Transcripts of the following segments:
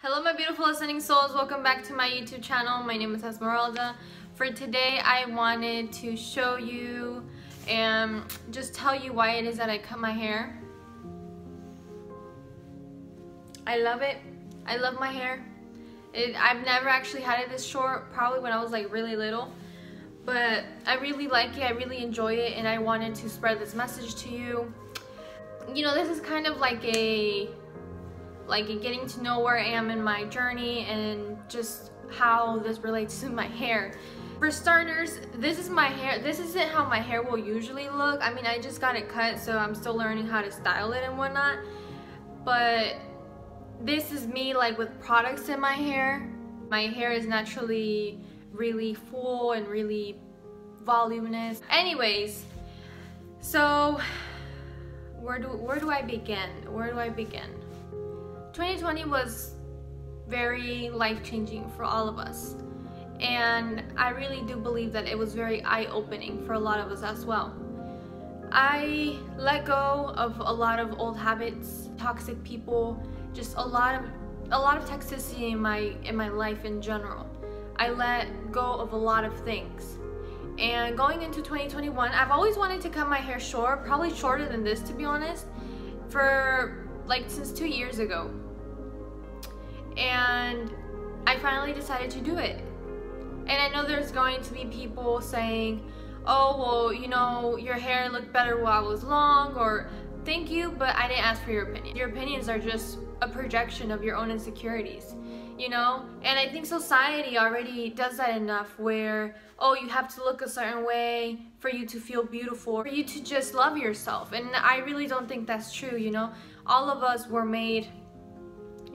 Hello my beautiful listening souls, welcome back to my YouTube channel. My name is Esmeralda. For today I wanted to show you and just tell you why it is that I cut my hair. I love it. I love my hair. It, I've never actually had it this short, probably when I was like really little. But I really like it, I really enjoy it, and I wanted to spread this message to you. You know, this is kind of like a like getting to know where I am in my journey and just how this relates to my hair. For starters, this is my hair. This isn't how my hair will usually look. I mean, I just got it cut, so I'm still learning how to style it and whatnot. But this is me like with products in my hair. My hair is naturally really full and really voluminous. Anyways, so where do where do I begin? Where do I begin? 2020 was very life-changing for all of us and I really do believe that it was very eye-opening for a lot of us as well. I let go of a lot of old habits, toxic people, just a lot of a lot of toxicity in my in my life in general. I let go of a lot of things. And going into 2021, I've always wanted to cut my hair short, probably shorter than this to be honest, for like since 2 years ago and I finally decided to do it. And I know there's going to be people saying, oh, well, you know, your hair looked better while it was long, or thank you, but I didn't ask for your opinion. Your opinions are just a projection of your own insecurities, you know? And I think society already does that enough where, oh, you have to look a certain way for you to feel beautiful, for you to just love yourself. And I really don't think that's true, you know? All of us were made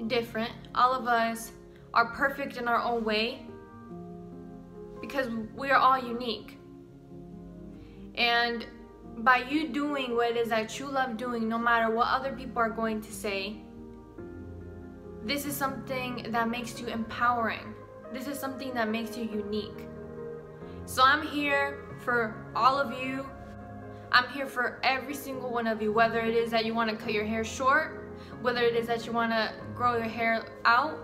different. All of us are perfect in our own way because we are all unique. And by you doing what it is that you love doing, no matter what other people are going to say, this is something that makes you empowering. This is something that makes you unique. So I'm here for all of you. I'm here for every single one of you, whether it is that you want to cut your hair short whether it is that you want to grow your hair out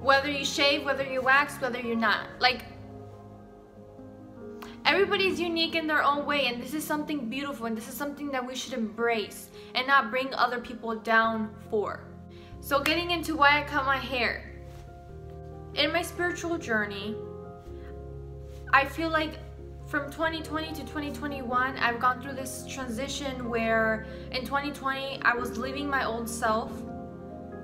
whether you shave whether you wax whether you're not like everybody's unique in their own way and this is something beautiful and this is something that we should embrace and not bring other people down for so getting into why I cut my hair in my spiritual journey I feel like from 2020 to 2021, I've gone through this transition where in 2020, I was leaving my old self,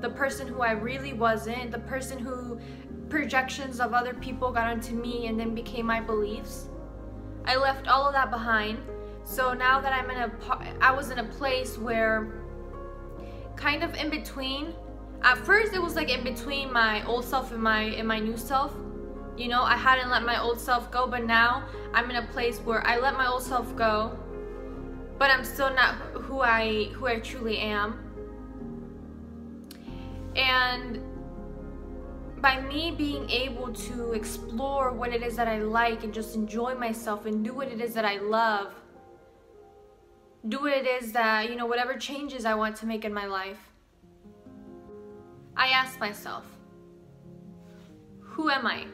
the person who I really wasn't, the person who projections of other people got onto me and then became my beliefs. I left all of that behind. So now that I'm in a, I was in a place where kind of in between, at first it was like in between my old self and my, and my new self you know, I hadn't let my old self go, but now I'm in a place where I let my old self go, but I'm still not who I who I truly am. And by me being able to explore what it is that I like and just enjoy myself and do what it is that I love, do what it is that, you know, whatever changes I want to make in my life, I ask myself, who am I?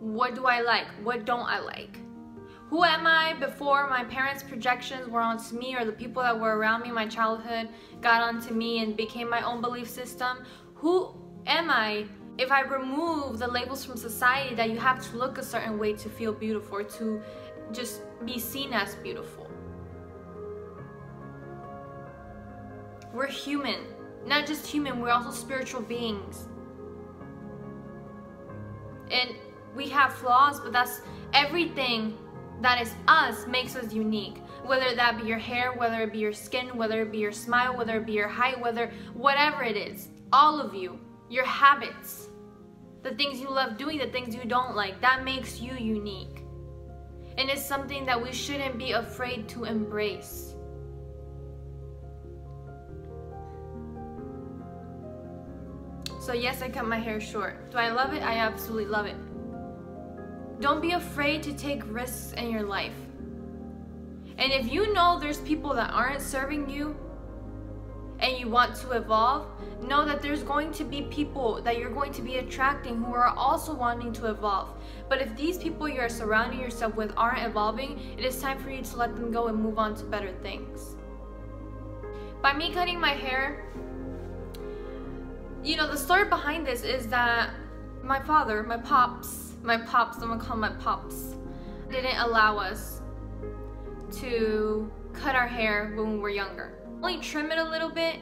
What do I like? What don't I like? Who am I before my parents' projections were onto me or the people that were around me in my childhood got onto me and became my own belief system? Who am I if I remove the labels from society that you have to look a certain way to feel beautiful or to just be seen as beautiful? We're human. Not just human, we're also spiritual beings. And we have flaws, but that's everything that is us makes us unique. Whether that be your hair, whether it be your skin, whether it be your smile, whether it be your height, whether whatever it is, all of you, your habits, the things you love doing, the things you don't like, that makes you unique. And it's something that we shouldn't be afraid to embrace. So yes, I cut my hair short. Do I love it? I absolutely love it. Don't be afraid to take risks in your life. And if you know there's people that aren't serving you, you want to evolve, know that there's going to be people that you're going to be attracting who are also wanting to evolve. But if these people you are surrounding yourself with aren't evolving, it is time for you to let them go and move on to better things. By me cutting my hair, you know, the story behind this is that my father, my pops, my pops, I'm gonna call my pops, didn't allow us to cut our hair when we were younger. Only trim it a little bit,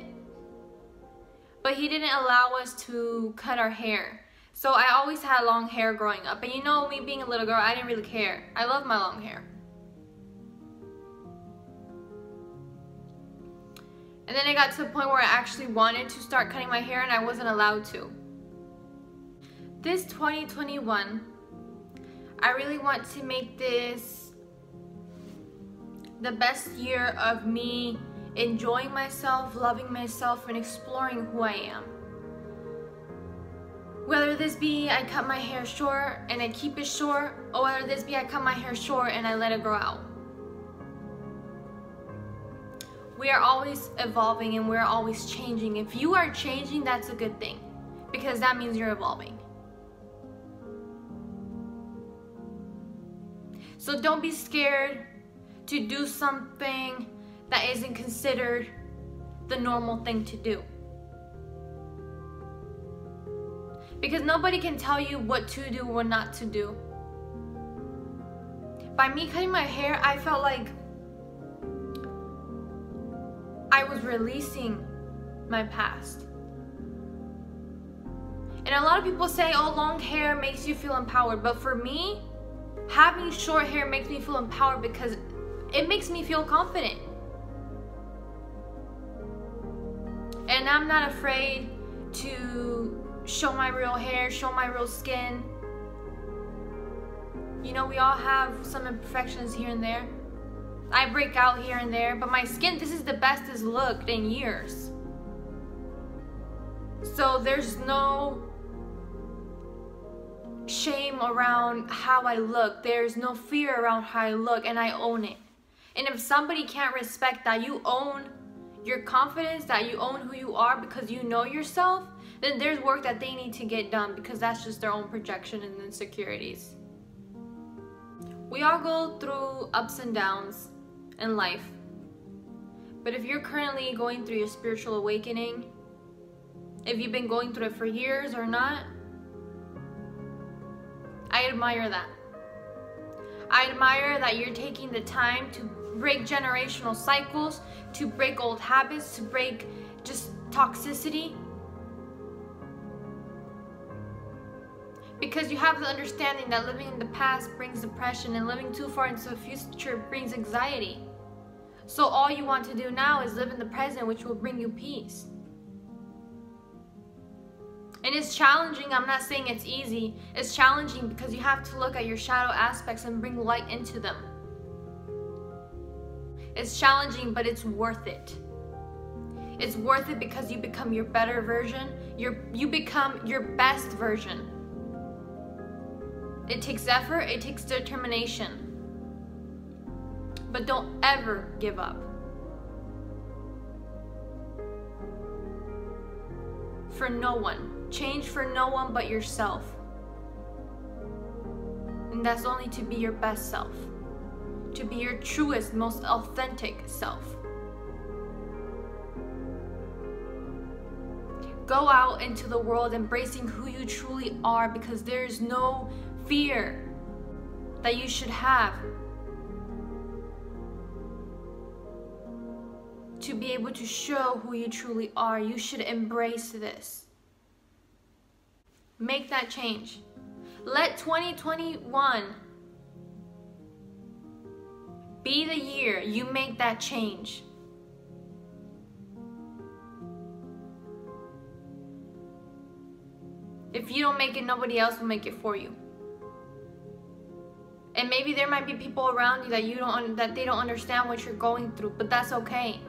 but he didn't allow us to cut our hair. So I always had long hair growing up. And you know, me being a little girl, I didn't really care. I love my long hair. And then it got to the point where I actually wanted to start cutting my hair and I wasn't allowed to. This 2021, I really want to make this the best year of me enjoying myself, loving myself, and exploring who I am. Whether this be I cut my hair short and I keep it short, or whether this be I cut my hair short and I let it grow out. We are always evolving and we're always changing. If you are changing, that's a good thing because that means you're evolving. So don't be scared to do something that isn't considered the normal thing to do. Because nobody can tell you what to do or not to do. By me cutting my hair, I felt like I was releasing my past. And a lot of people say, oh, long hair makes you feel empowered. But for me, having short hair makes me feel empowered because it makes me feel confident. And I'm not afraid to show my real hair, show my real skin. You know, we all have some imperfections here and there. I break out here and there, but my skin, this is the best it's looked in years. So there's no shame around how I look. There's no fear around how I look, and I own it. And if somebody can't respect that you own your confidence, that you own who you are because you know yourself, then there's work that they need to get done because that's just their own projection and insecurities. We all go through ups and downs in life. But if you're currently going through your spiritual awakening, if you've been going through it for years or not, I admire that. I admire that you're taking the time to break generational cycles, to break old habits, to break just toxicity. Because you have the understanding that living in the past brings depression and living too far into the future brings anxiety. So all you want to do now is live in the present, which will bring you peace. And it's challenging. I'm not saying it's easy. It's challenging because you have to look at your shadow aspects and bring light into them. It's challenging, but it's worth it. It's worth it because you become your better version. you you become your best version. It takes effort, it takes determination. But don't ever give up. For no one. Change for no one but yourself. And that's only to be your best self. To be your truest, most authentic self. Go out into the world embracing who you truly are because there is no fear that you should have to be able to show who you truly are. You should embrace this. Make that change. Let 2021 be the year you make that change. If you don't make it, nobody else will make it for you. And maybe there might be people around you that you don't that they don't understand what you're going through, but that's okay.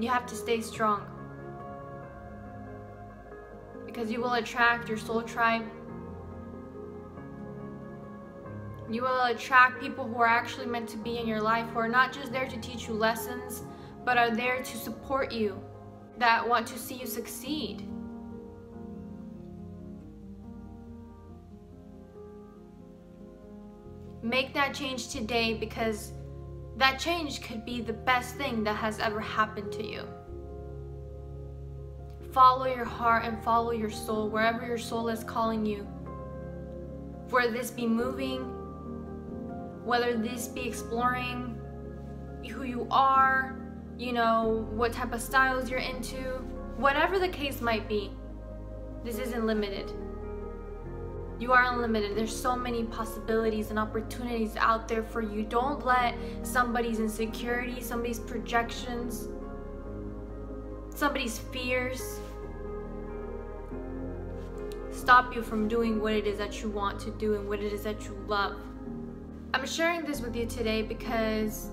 You have to stay strong. Because you will attract your soul tribe. You will attract people who are actually meant to be in your life, who are not just there to teach you lessons, but are there to support you, that want to see you succeed. Make that change today because that change could be the best thing that has ever happened to you. Follow your heart and follow your soul wherever your soul is calling you. Whether this be moving, whether this be exploring who you are, you know, what type of styles you're into, whatever the case might be, this isn't limited. You are unlimited. There's so many possibilities and opportunities out there for you. Don't let somebody's insecurity, somebody's projections, somebody's fears stop you from doing what it is that you want to do and what it is that you love. I'm sharing this with you today because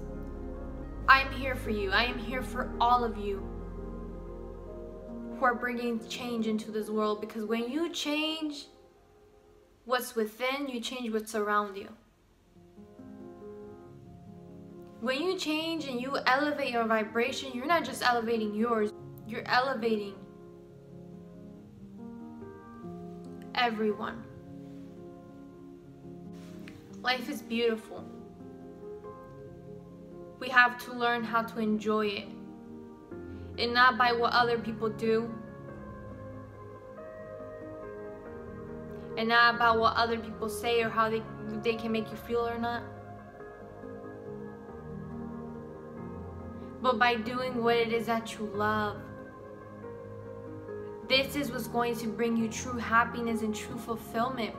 I'm here for you. I am here for all of you who are bringing change into this world because when you change what's within, you change what's around you. When you change and you elevate your vibration, you're not just elevating yours, you're elevating everyone. Life is beautiful. We have to learn how to enjoy it and not by what other people do and not about what other people say or how they, they can make you feel or not. But by doing what it is that you love. This is what's going to bring you true happiness and true fulfillment.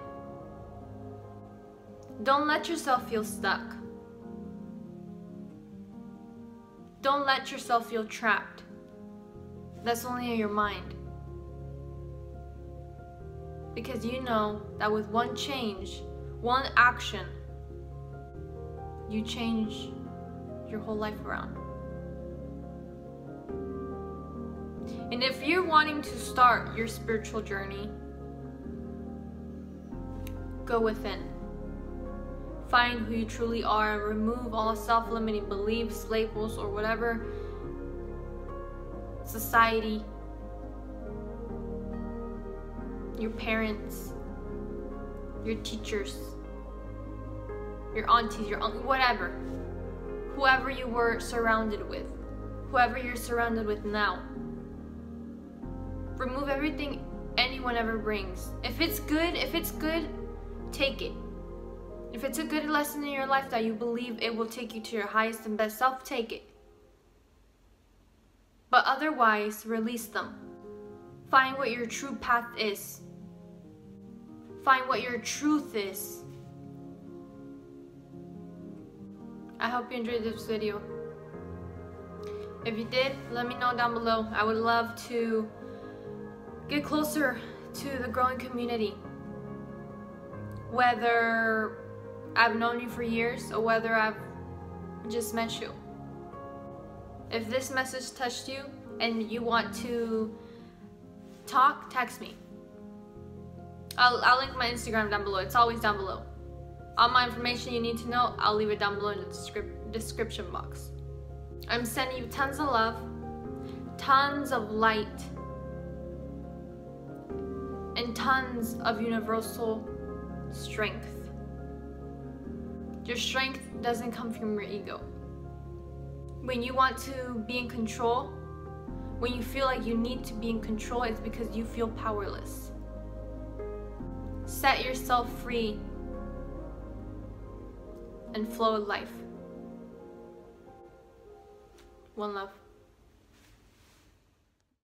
Don't let yourself feel stuck. Don't let yourself feel trapped. That's only in your mind. Because you know that with one change, one action, you change your whole life around. And if you're wanting to start your spiritual journey, go within. Find who you truly are and remove all self limiting beliefs, labels, or whatever society, your parents, your teachers, your aunties, your uncle, whatever. Whoever you were surrounded with, whoever you're surrounded with now remove everything anyone ever brings. If it's good, if it's good, take it. If it's a good lesson in your life that you believe it will take you to your highest and best self, take it. But otherwise, release them. Find what your true path is. Find what your truth is. I hope you enjoyed this video. If you did, let me know down below. I would love to get closer to the growing community. Whether I've known you for years or whether I've just met you. If this message touched you and you want to talk, text me. I'll, I'll link my Instagram down below. It's always down below. All my information you need to know, I'll leave it down below in the descrip description box. I'm sending you tons of love, tons of light, and tons of universal strength. Your strength doesn't come from your ego. When you want to be in control, when you feel like you need to be in control, it's because you feel powerless. Set yourself free and flow with life. One love.